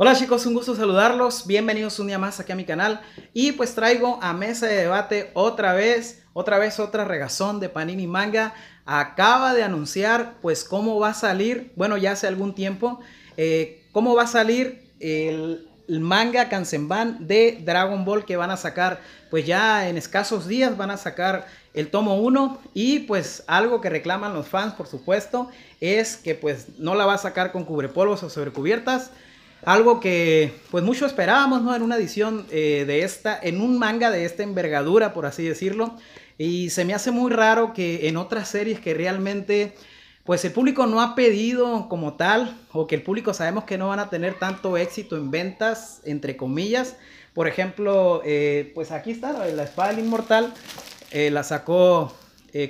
Hola chicos, un gusto saludarlos. Bienvenidos un día más aquí a mi canal. Y pues traigo a mesa de debate otra vez, otra vez otra regazón de Panini Manga. Acaba de anunciar pues cómo va a salir, bueno ya hace algún tiempo, eh, cómo va a salir el, manga Kansenban de Dragon Ball que van a sacar pues ya en escasos días van a sacar el tomo 1 y pues algo que reclaman los fans por supuesto es que pues no la va a sacar con cubrepolvos o sobrecubiertas algo que pues mucho esperábamos, ¿no? En una edición eh, de esta, en un manga de esta envergadura, por así decirlo. Y se me hace muy raro que en otras series que realmente pues el público no ha pedido como tal, o que el público sabemos que no van a tener tanto éxito en ventas, entre comillas. Por ejemplo, eh, pues aquí está la espada del inmortal, eh, la sacó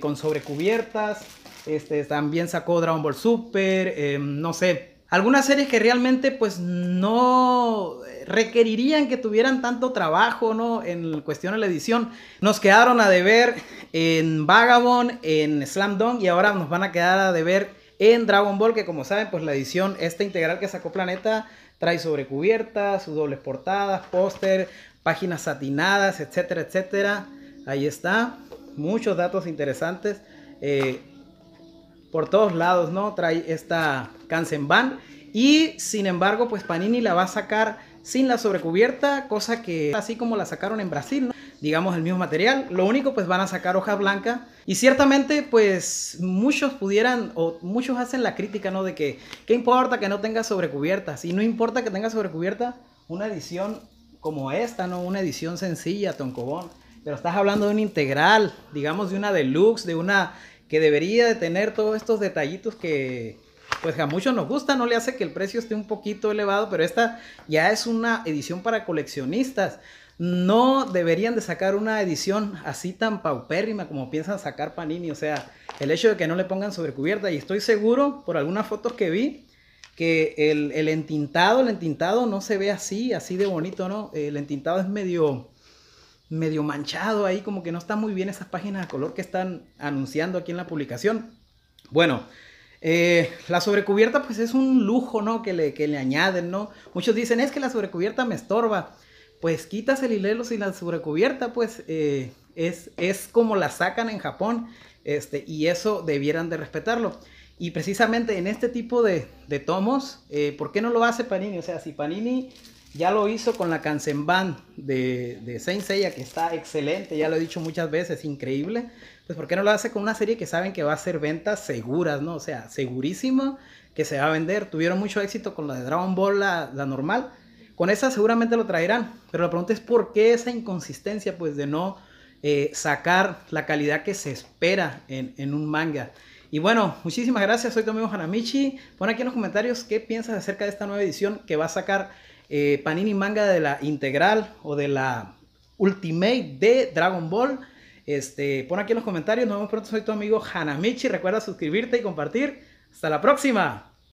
con sobrecubiertas, este, también sacó Dragon Ball Super, no sé, algunas series que realmente pues no requerirían que tuvieran tanto trabajo, ¿no? En cuestión de la edición. Nos quedaron a deber en Vagabond, en Slam Dunk y ahora nos van a quedar a deber en Dragon Ball, que como saben, pues la edición esta integral que sacó Planeta trae sobrecubiertas, sus dobles portadas, póster, páginas satinadas, etcétera, etcétera. Ahí está, muchos datos interesantes. Eh, por todos lados, ¿no? Trae esta Kansenban. Y sin embargo, pues Panini la va a sacar sin la sobrecubierta, cosa que así como la sacaron en Brasil, ¿no? digamos el mismo material. Lo único, pues van a sacar hoja blanca. Y ciertamente, pues muchos pudieran, o muchos hacen la crítica, ¿no? De que, ¿qué importa que no tenga sobrecubierta? Si no importa que tenga sobrecubierta, una edición como esta, ¿no? Una edición sencilla, toncobón. Pero estás hablando de un integral, digamos de una deluxe, de una que debería de tener todos estos detallitos que pues a muchos nos gusta, no le hace que el precio esté un poquito elevado, pero esta ya es una edición para coleccionistas. No deberían de sacar una edición así tan paupérrima como piensan sacar Panini, o sea, el hecho de que no le pongan sobrecubierta y estoy seguro por algunas fotos que vi que el, el entintado, el entintado no se ve así, así de bonito, ¿no? El entintado es medio medio manchado ahí, como que no está muy bien esas páginas de color que están anunciando aquí en la publicación. Bueno, eh, la sobrecubierta pues es un lujo, ¿no? Que le, que le añaden, ¿no? Muchos dicen, es que la sobrecubierta me estorba. Pues quitas el hilero sin la sobrecubierta, pues eh, es, es como la sacan en Japón, este, y eso debieran de respetarlo. Y precisamente en este tipo de, de tomos, eh, ¿por qué no lo hace Panini? O sea, si Panini ya lo hizo con la Kansenban de, de Saint Seiya, que está excelente, ya lo he dicho muchas veces, increíble. Pues ¿por qué no lo hace con una serie que saben que va a ser ventas seguras, ¿no? O sea, segurísimo que se va a vender. Tuvieron mucho éxito con la de Dragon Ball, la, normal. Con esa seguramente lo traerán. Pero la pregunta es por qué esa inconsistencia, pues, de no eh, sacar la calidad que se espera en, en un manga. Y bueno, muchísimas gracias. Soy tu amigo Hanamichi. Pon aquí en los comentarios qué piensas acerca de esta nueva edición que va a sacar eh, Panini Manga de la integral o de la Ultimate de Dragon Ball. Este, pon aquí en los comentarios. Nos vemos pronto. Soy tu amigo Hanamichi. Recuerda suscribirte y compartir. Hasta la próxima.